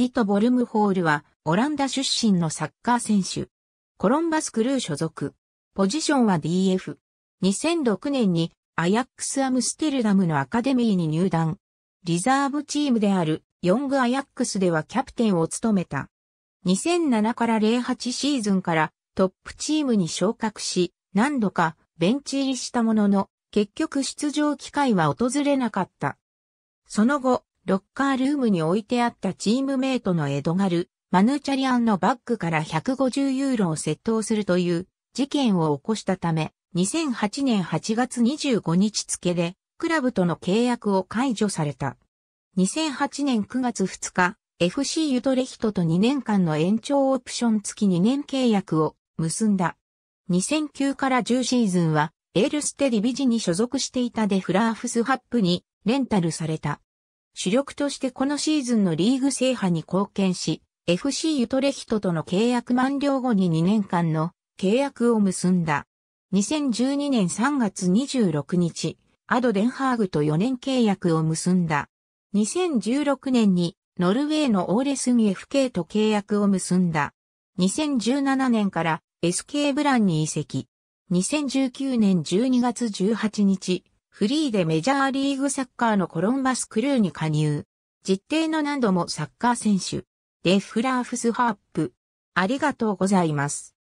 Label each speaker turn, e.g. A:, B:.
A: ピート・ボルムホールはオランダ出身のサッカー選手。コロンバスクルー所属。ポジションは DF。2006年にアヤックス・アムステルダムのアカデミーに入団。リザーブチームであるヨング・アヤックスではキャプテンを務めた。2007から08シーズンからトップチームに昇格し、何度かベンチ入りしたものの、結局出場機会は訪れなかった。その後、ロッカールームに置いてあったチームメイトのエドガル、マヌチャリアンのバッグから150ユーロを窃盗するという事件を起こしたため、2008年8月25日付で、クラブとの契約を解除された。2008年9月2日、FC ユトレヒトと2年間の延長オプション付き2年契約を結んだ。2009から10シーズンは、エールステディビジに所属していたデフラーフスハップにレンタルされた。主力としてこのシーズンのリーグ制覇に貢献し、FC ユトレヒトとの契約満了後に2年間の契約を結んだ。2012年3月26日、アドデンハーグと4年契約を結んだ。2016年にノルウェーのオーレスミ FK と契約を結んだ。2017年から SK ブランに移籍。2019年12月18日、フリーでメジャーリーグサッカーのコロンバスクルーに加入。実定の何度もサッカー選手。デフラーフスハープ。ありがとうございます。